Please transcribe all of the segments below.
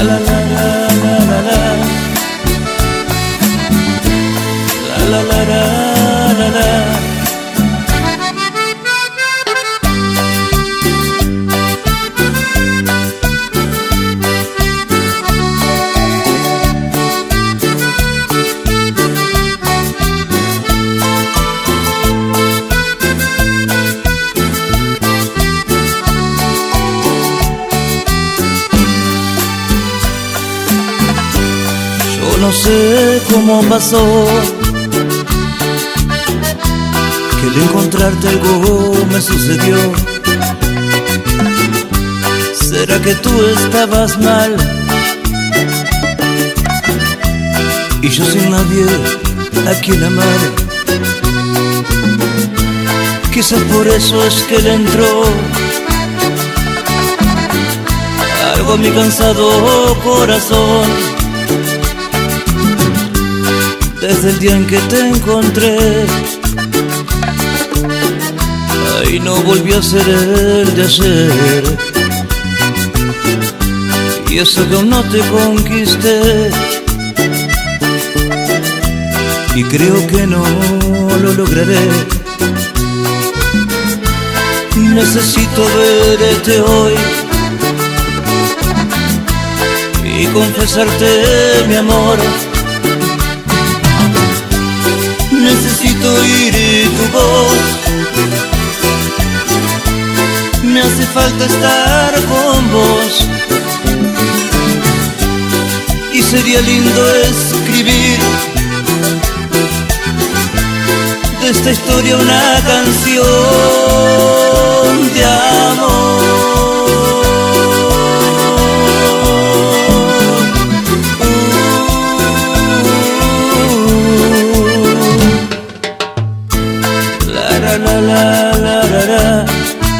La la la pasó que al encontrarte algo me sucedió. ¿Será que tú estabas mal? Y yo sin nadie a quien amar. Quizás por eso es que le entró algo a mi cansado corazón. Desde el día en que te encontré, ahí no volvió a ser el de ayer. Y eso que aún no te conquisté, y creo que no lo lograré. Necesito verte hoy y confesarte mi amor. Necesito oír tu voz. Me hace falta estar con vos. Y sería lindo escribir de esta historia una canción de amor. La la la la la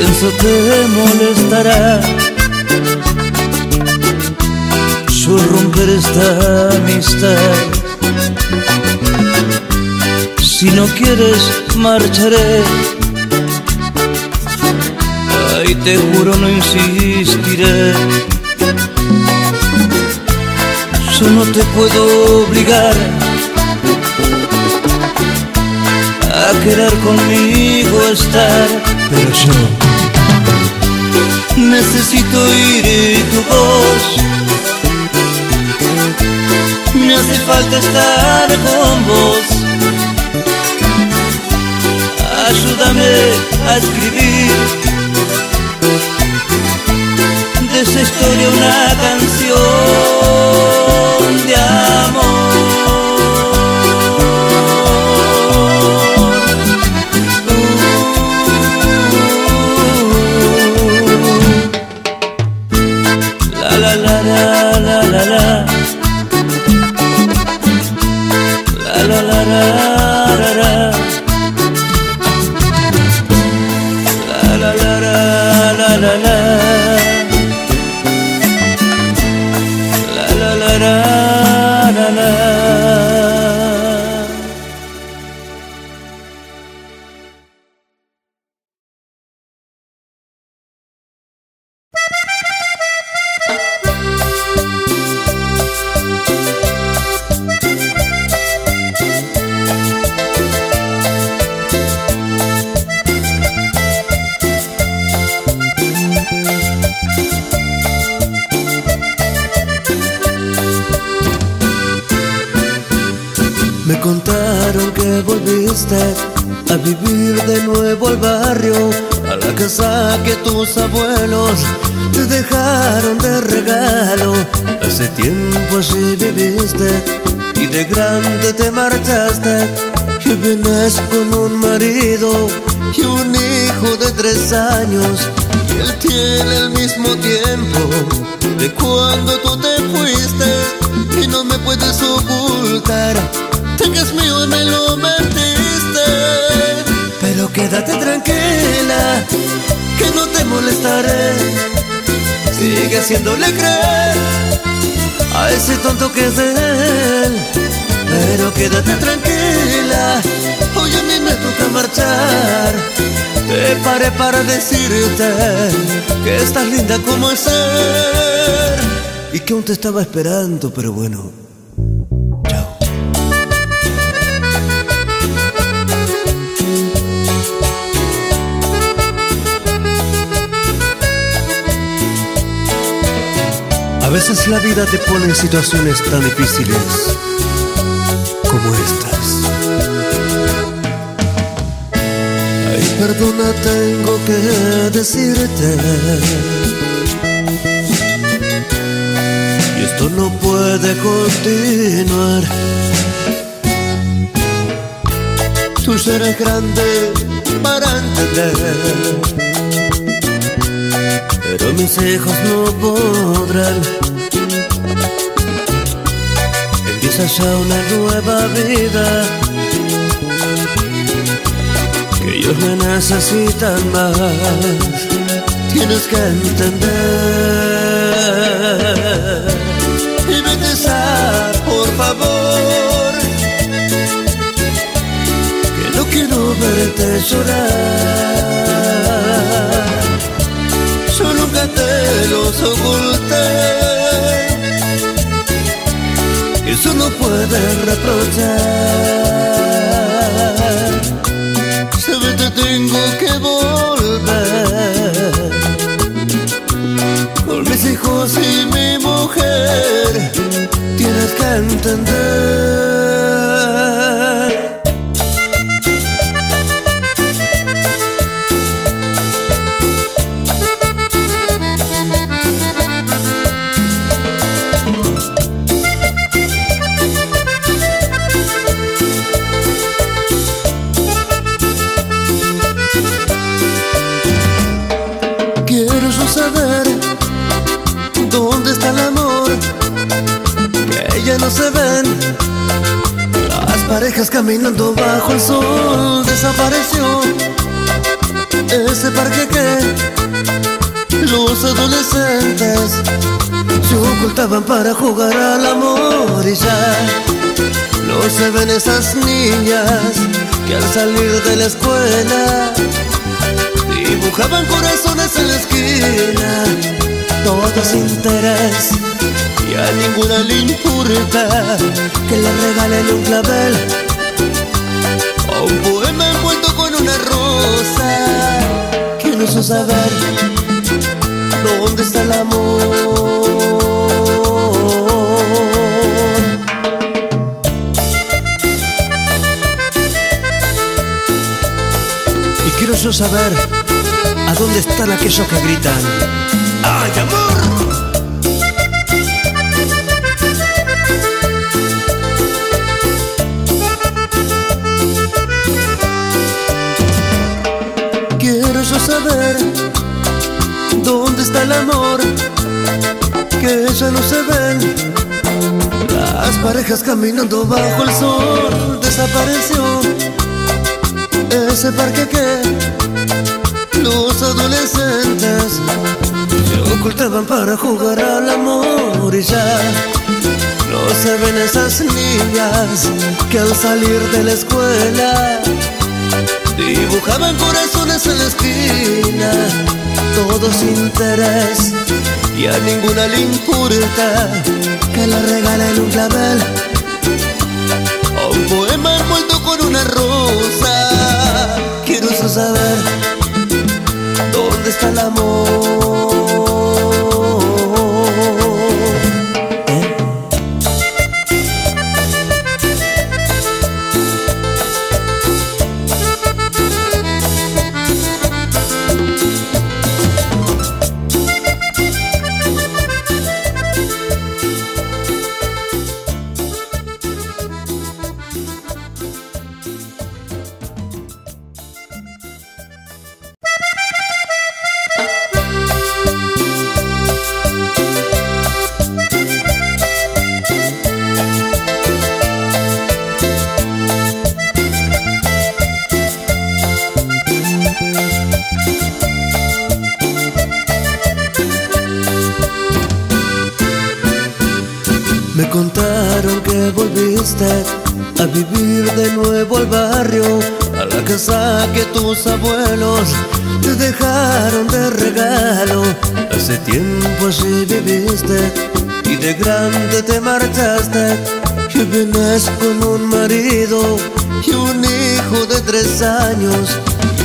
Pienso te molestará. Yo romper esta amistad. Si no quieres marcharé. Ay te juro no insistiré. Yo no te puedo obligar a querer conmigo estar, pero yo necesito oír tu voz. Me hace falta estar con vos. Ayúdame a escribir de esa historia una canción de amor. La Sigue haciéndole creer a ese tonto que es de él. Pero quédate tranquila, hoy a mí me toca marchar. Te paré para decirte que estás linda como el ser y que aún te estaba esperando, pero bueno. Veces la vida te pone en situaciones tan difíciles como estas. Ay, perdona, tengo que decirte. Y esto no puede continuar. Tú serás grande para entender. Pero mis hijos no podrán. Empieza ya una nueva vida. Que ellos me necesitan más. Tienes que entender. Y ya, por favor. Que no quiero verte llorar Eso no puedes reprochar. Sabes te tengo que volver. Con mis hijos y mi mujer, tienes que entender. Parejas caminando bajo el sol desapareció. Ese parque que los adolescentes se ocultaban para jugar al amor y ya no se ven esas niñas que al salir de la escuela Dibujaban corazones en la esquina, todo sin interés. Y a ninguna le importa que le regalen un clavel o un poema envuelto con una rosa. Quiero yo saber dónde está el amor. Y quiero yo saber a dónde están aquellos que gritan ¡Ay, amor! Saber dónde está el amor que ya no se ven. Las parejas caminando bajo el sol desapareció ese parque que los adolescentes se ocultaban para jugar al amor y ya no se ven esas niñas que al salir de la escuela dibujaban corazones en la esquina, todo sin interés y a ninguna le importa que le regalen un clavel o un poema envuelto con una rosa. Quiero saber dónde está el amor.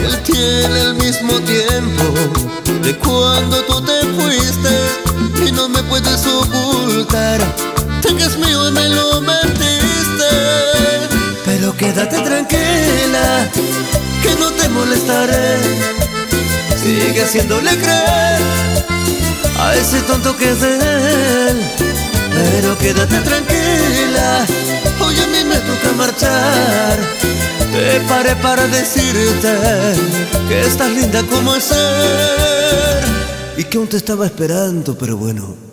Él tiene el mismo tiempo de cuando tú te fuiste y no me puedes ocultar que es mío y me lo metiste Pero quédate tranquila, que no te molestaré. Sigue haciéndole creer a ese tonto que es de él. Pero quédate tranquila, hoy a mí me toca marchar. Te paré para decirte que estás linda como ser y que aún te estaba esperando, pero bueno.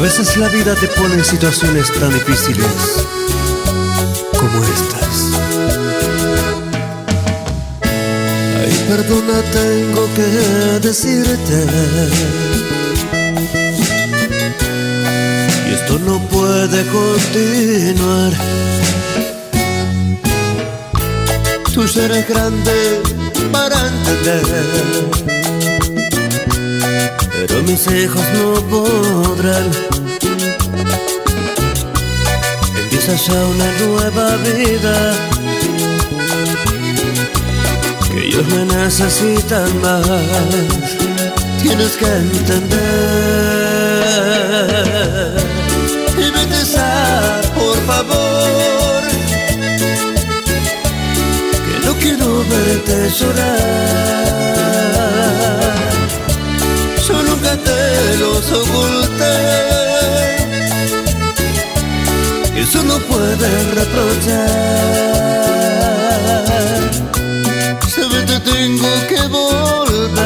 A veces la vida te pone en situaciones tan difíciles como estas. Perdona, tengo que decirte. Y esto no puede continuar. Tú serás grande para entender pero mis hijos no podrán. Empieza ya una nueva vida, ellos me necesitan más. Tienes que entender y vete por favor, que no quiero verte llorar nunca te los oculté. Eso no pueden reprochar. Tengo que volver.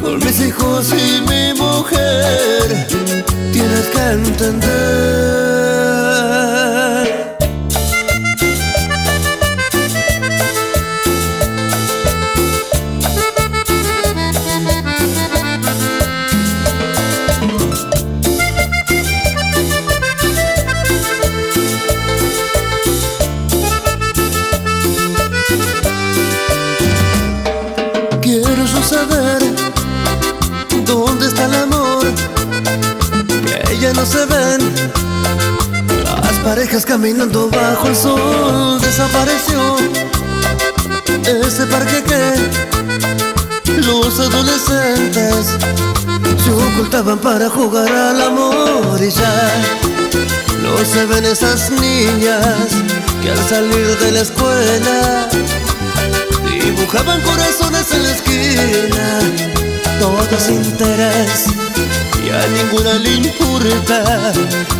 Con mis hijos y mi mujer, tienes que entender. Parejas caminando bajo el sol Desapareció ese parque que los adolescentes se ocultaban para jugar al amor. Y ya no se ven esas niñas que al salir de la escuela dibujaban corazones en la esquina, todo sin interés y a ninguna le importa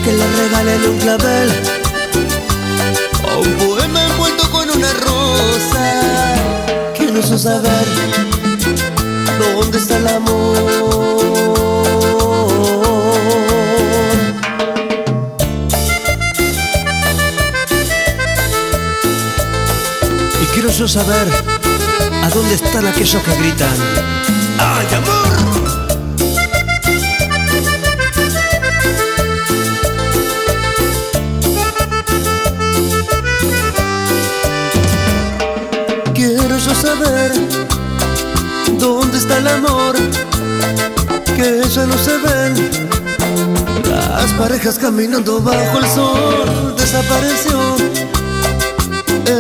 que le regalen un clavel o un poema envuelto con una rosa. Quiero saber dónde está el amor. Y quiero yo saber a dónde están aquellos que gritan ¡Ay, amor! Saber dónde está el amor que ya no se ven. Las parejas caminando bajo el sol desapareció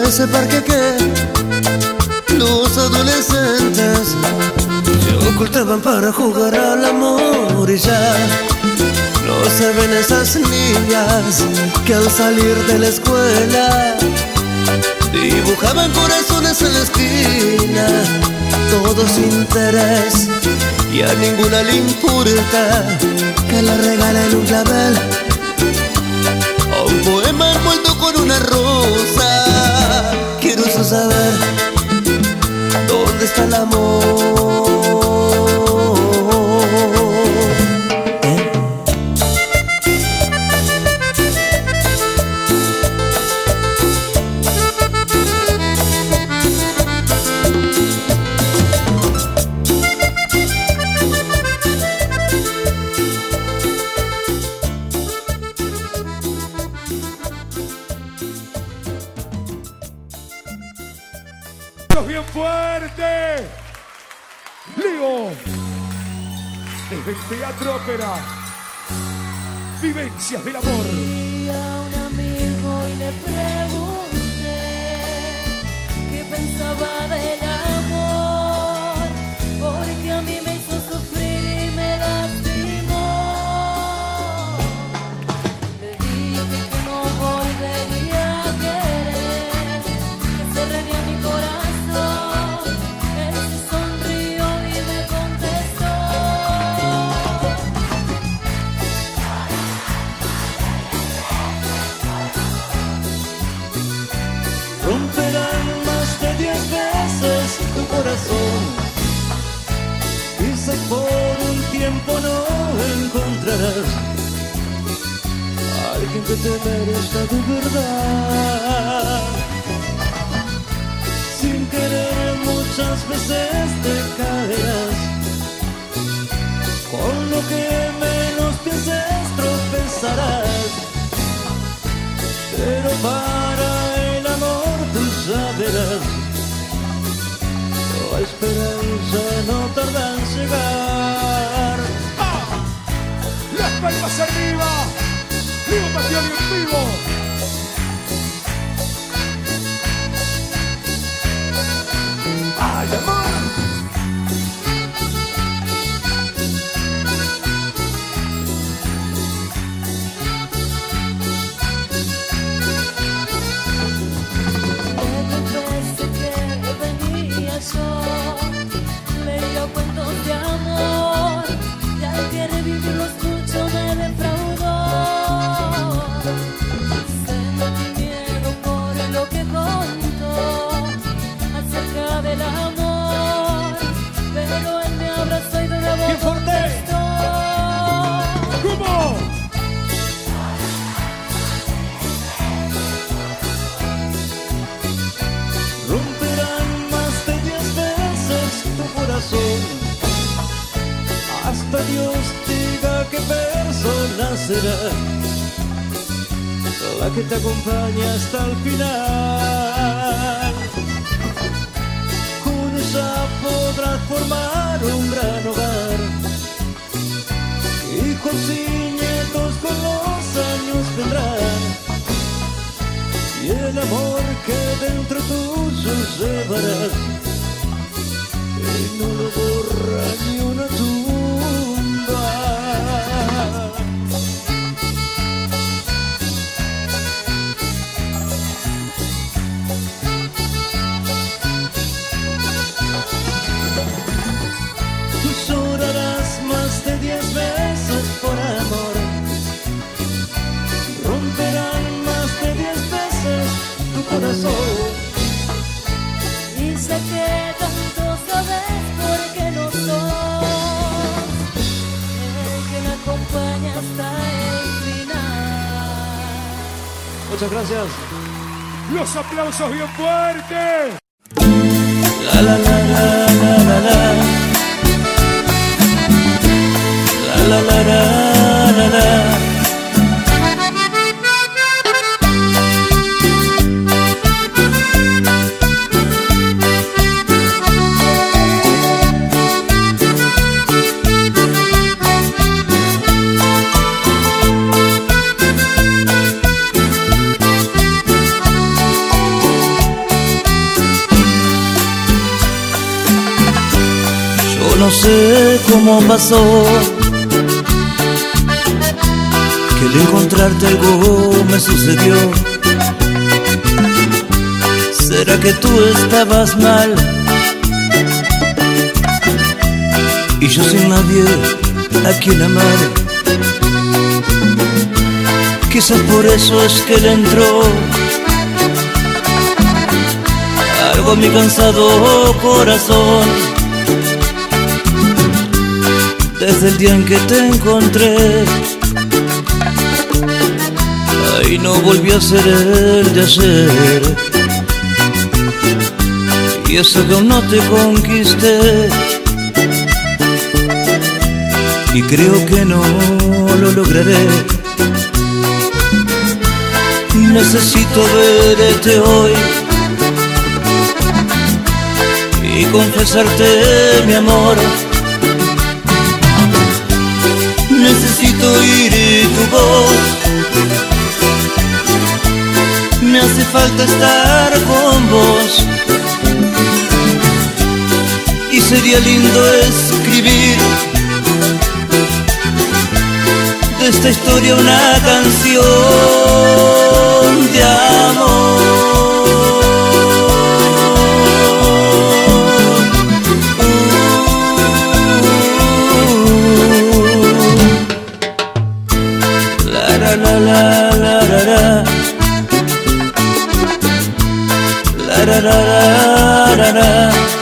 ese parque que los adolescentes se ocultaban para jugar al amor y ya no se ven esas niñas que al salir de la escuela Dibujaban corazones en la esquina, todo sin interés. Y a ninguna le que la regalen un clavel o un poema envuelto con una rosa. Quiero saber dónde está el amor. Vivencias del amor. Unos aplausos bien fuertes. La, la, la, la, la, la. La, la, la, la, la, la. cómo pasó que al encontrarte algo me sucedió. ¿Será que tú estabas mal? Y yo sin nadie a quien amar. Quizás por eso es que le entró algo a mi cansado corazón desde el día en que te encontré. ahí no volví a ser el de ayer. Y eso que aún no te conquisté. Y creo que no lo lograré. Necesito verte hoy y confesarte mi amor oír tu voz. Me hace falta estar con vos. Y sería lindo escribir de esta historia una canción de amor. la la la la La la la la la. da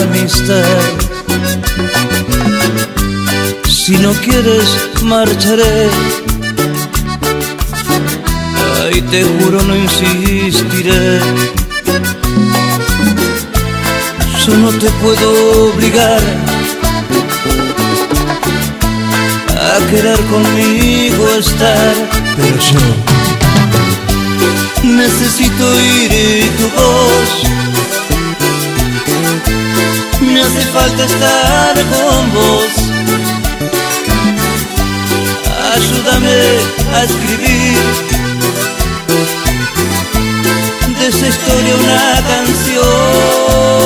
amistad. Si no quieres, marcharé. Ay, te juro, no insistiré. Yo no te puedo obligar a querer conmigo estar, pero yo necesito oír tu voz me hace falta estar con vos. Ayúdame a escribir de esa historia una canción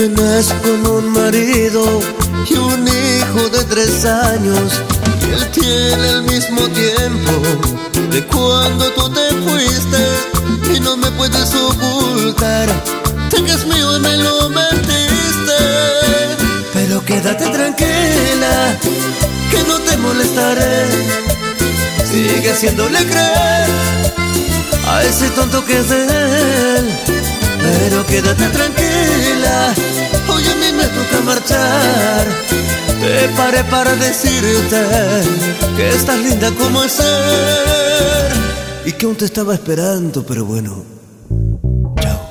Vienes con un marido y un hijo de tres años. Y él tiene el mismo tiempo de cuando tú te fuiste y no me puedes ocultar. Es mío y me lo metiste Pero quédate tranquila Que no te molestaré. Sigue haciéndole creer A ese tonto que es de él. Pero quédate tranquila marchar Te paré para decirte Que estás linda como ser Y que aún te estaba esperando Pero bueno Chao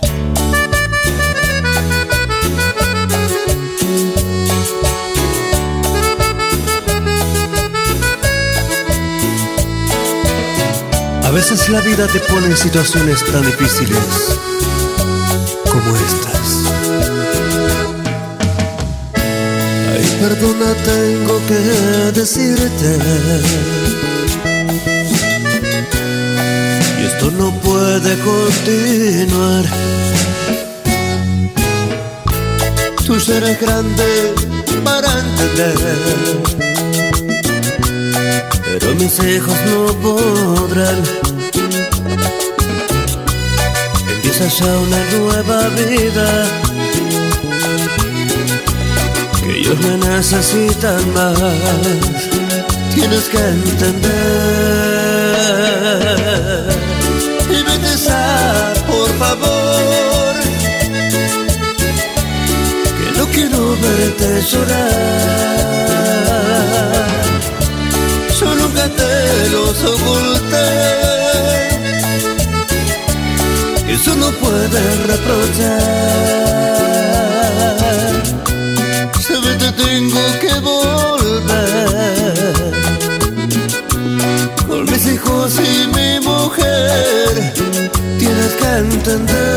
A veces la vida te pone en situaciones tan difíciles como estas. Perdona, tengo que decirte. Y esto no puede continuar. Tú serás grande para entender pero mis hijos no podrán. Empieza ya una nueva vida, ellos me necesitan más. Tienes que entender. Y vete a, por favor. Que no quiero verte llorar. Yo nunca te los oculté. Eso no puedes reprochar tengo que volver. Con mis hijos y mi mujer tienes que entender.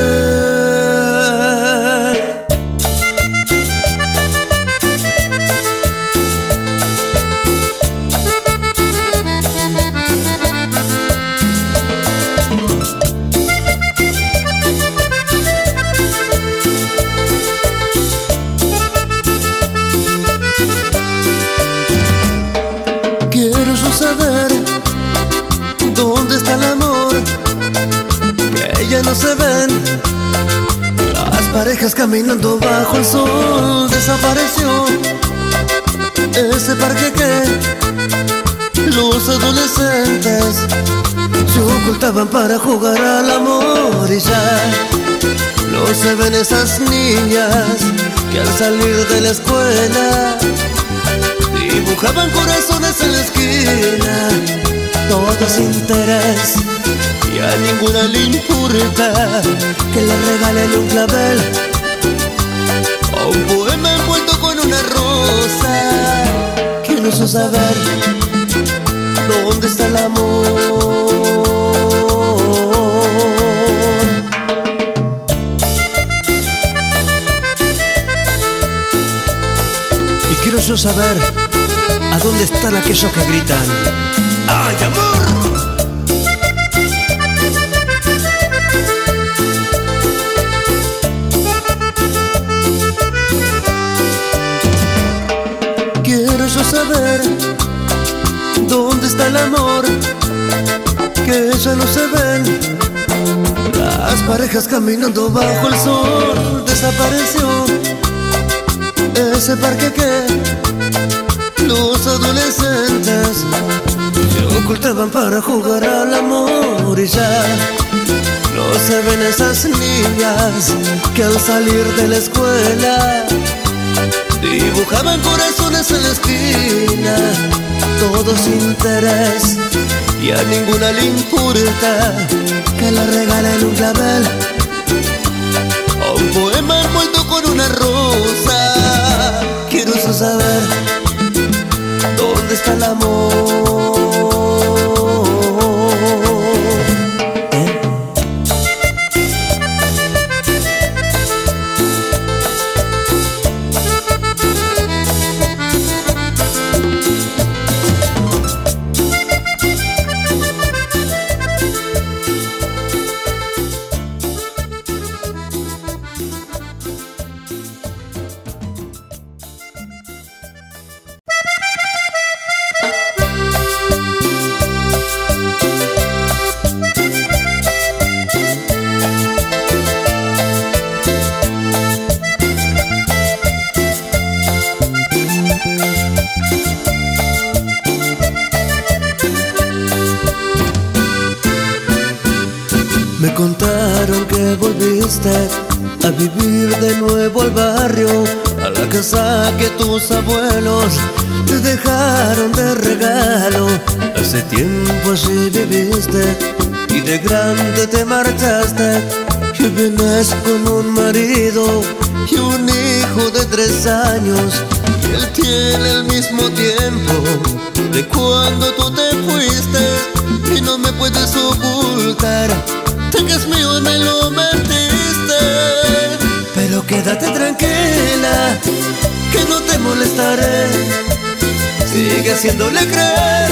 No se ven. Las parejas caminando bajo el sol desapareció. Ese parque que los adolescentes se ocultaban para jugar al amor y ya no se ven esas niñas que al salir de la escuela Dibujaban corazones en la esquina, todo sin interés. Y a ninguna le importa que le regalen un clavel o un poema envuelto con una rosa. Quiero yo saber dónde está el amor. Y quiero yo saber a dónde están aquellos que gritan ¡Ay, amor! Que ya no se ven. Las parejas caminando bajo el sol desapareció. Ese parque que los adolescentes ocultaban para jugar al amor. Y ya no se ven esas niñas que al salir de la escuela dibujaban corazones en la esquina, todo sin interés y a ninguna le importa que le regalen un clavel o un poema envuelto con una rosa. Quiero saber dónde está el amor. Contaron que volviste a vivir de nuevo al barrio, a la casa que tus abuelos te dejaron de regalo. Hace tiempo allí viviste y de grande te marchaste. Y vienes con un marido y un hijo de tres años. Y él tiene el mismo tiempo de cuando tú te fuiste y no me puedes ocultar Sé que es mío y me lo metiste Pero quédate tranquila Que no te molestaré. Sigue haciéndole creer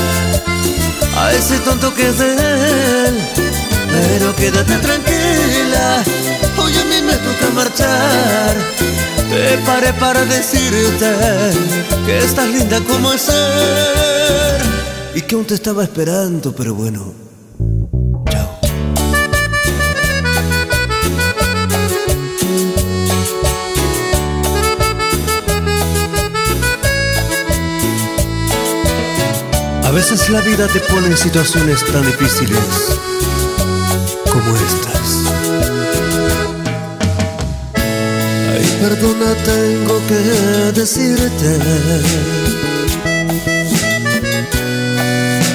A ese tonto que es de él. Pero quédate tranquila Hoy a mí me toca marchar. Te paré para decirte Que estás linda como el ser Y que aún te estaba esperando Pero bueno A veces la vida te pone en situaciones tan difíciles como estas. Hay Perdona, tengo que decirte.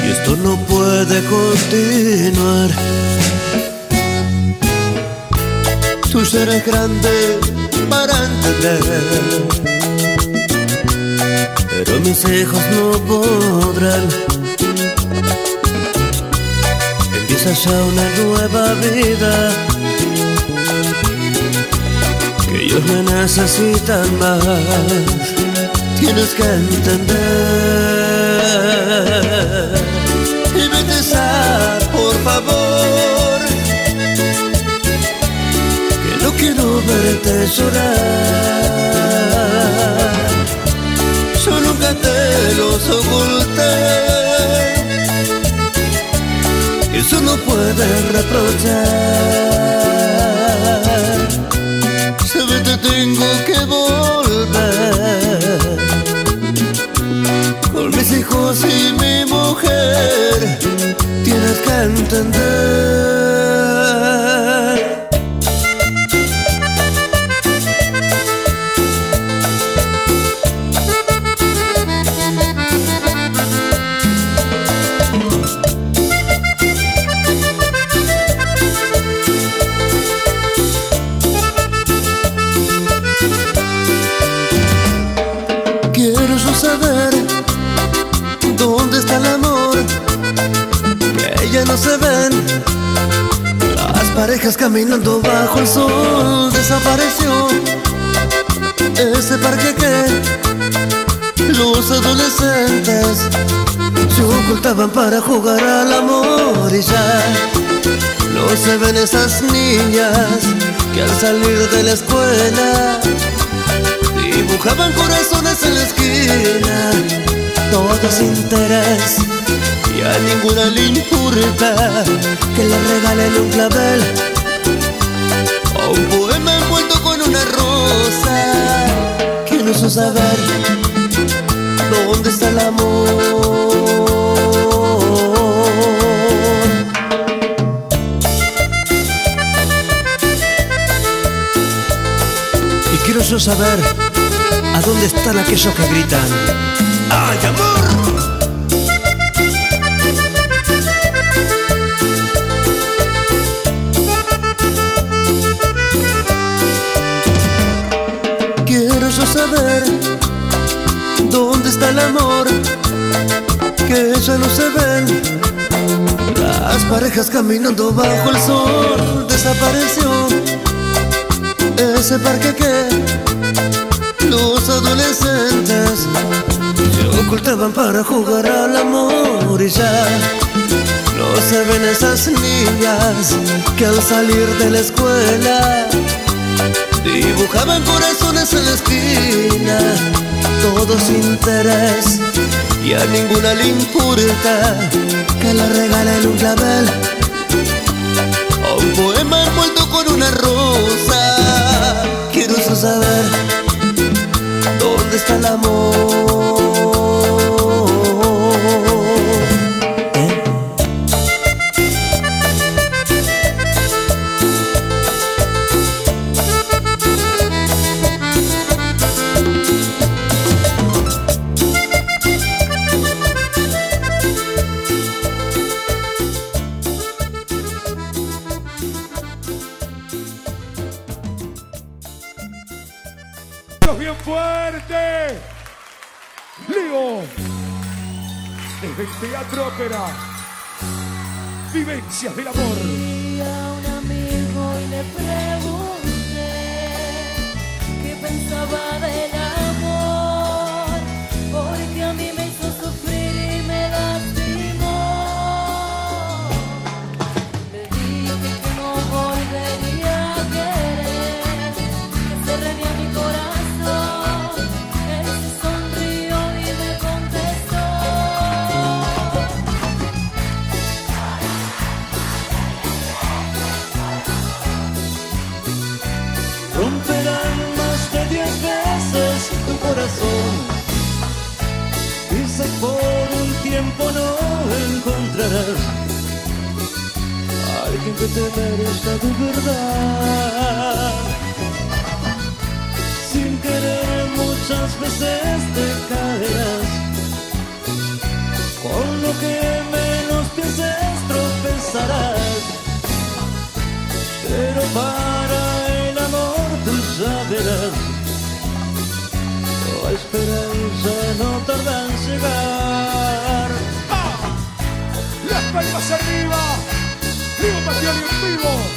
Y esto no puede continuar. Tú serás grande para entender. Pero mis hijos no podrán. Empieza ya una nueva vida que ellos me necesitan más. Tienes que entender y vete ya, por favor. Que no quiero verte llorar. Te los oculté. Eso no puede reprochar. Sabes que tengo que volver con mis hijos y mi mujer. Tienes que entender. Niñas que al salir de la escuela Dibujaban corazones en la esquina, todo sin interés. Y a ninguna le importa que le regalen un clavel o un poema envuelto con una rosa. Quiero yo saber dónde está el amor. Quiero saber a dónde están aquellos que gritan ¡Ay, amor! Quiero yo saber dónde está el amor que ya no se ven. Las parejas caminando bajo el sol desapareció ese parque que los adolescentes se ocultaban para jugar al amor y ya no se ven esas niñas que al salir de la escuela dibujaban corazones en la esquina, todo sin interés y a ninguna le que le regalen un clavel o un poema envuelto con una rosa. ¡Los bien fuerte! Lío. Desde el Teatro Ópera. Vivencias del amor. Fui a un amigo le pregunté qué pensaba del amor, alguien que te merezca de verdad. más veces te caerás. Con lo que menos pienses tropezarás. Pero para el amor tú. La palmas arriba. Vivo en vivo.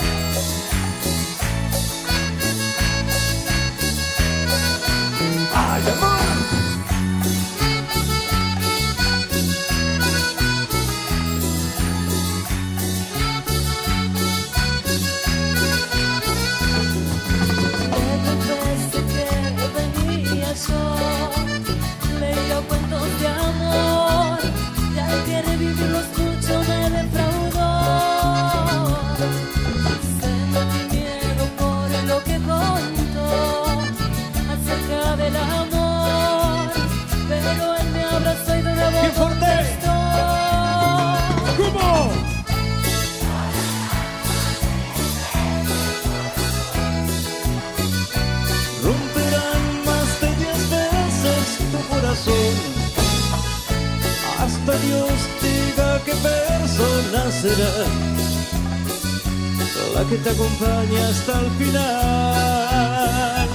La que te acompaña hasta el final.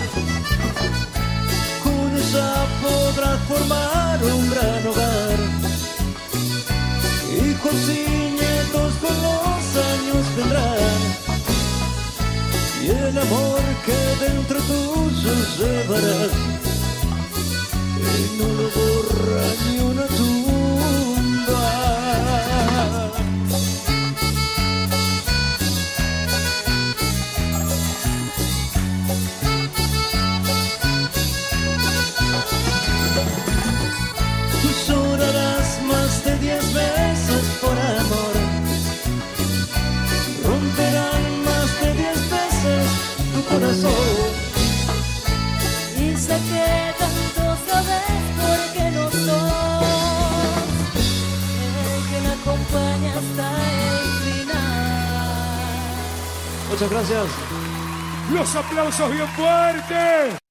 Con ella podrás formar un gran hogar. Hijos y nietos con los años vendrán y el amor que dentro tuyo llevarás y no lo borra ni una tumba. Muchas gracias. Los aplausos bien fuertes.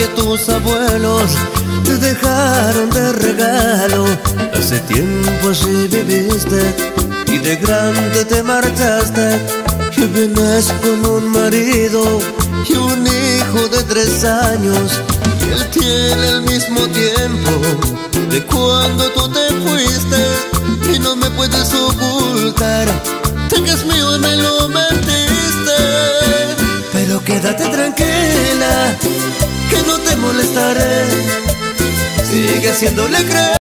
Que tus abuelos te dejaron de regalo. Hace tiempo así viviste y de grande te marchaste. Y vienes con un marido y un hijo de tres años. Y él tiene el mismo tiempo de cuando tú te fuiste y no me puedes ocultar. Sé que es mío y me lo mentiste. Pero quédate tranquila, que no te molestaré. Sigue haciéndole creer.